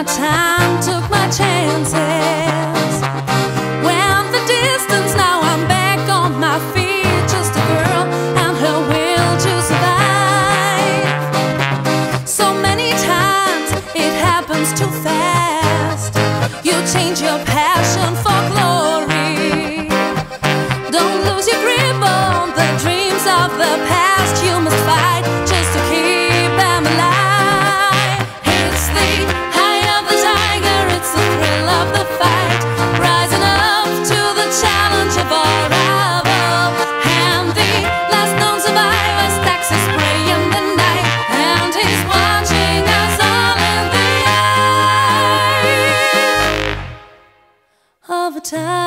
my time, took my chances. Went the distance, now I'm back on my feet. Just a girl and her will to survive. So many times it happens too fast. You change your passion for. time.